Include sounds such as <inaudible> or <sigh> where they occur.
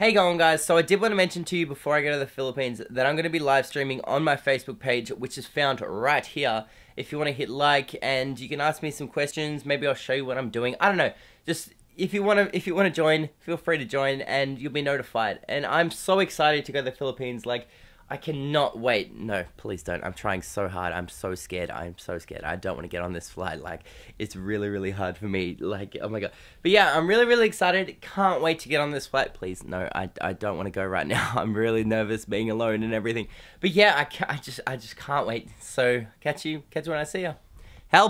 Hey going guys, so I did want to mention to you before I go to the Philippines that I'm going to be live streaming on my Facebook page which is found right here. If you want to hit like and you can ask me some questions, maybe I'll show you what I'm doing. I don't know. Just if you want to if you want to join, feel free to join and you'll be notified. And I'm so excited to go to the Philippines like I cannot wait. No, please don't. I'm trying so hard. I'm so scared. I'm so scared. I don't want to get on this flight. Like, it's really, really hard for me. Like, oh my god. But yeah, I'm really, really excited. Can't wait to get on this flight. Please, no, I, I don't want to go right now. <laughs> I'm really nervous being alone and everything. But yeah, I, I just, I just can't wait. So catch you, catch you when I see you. Help!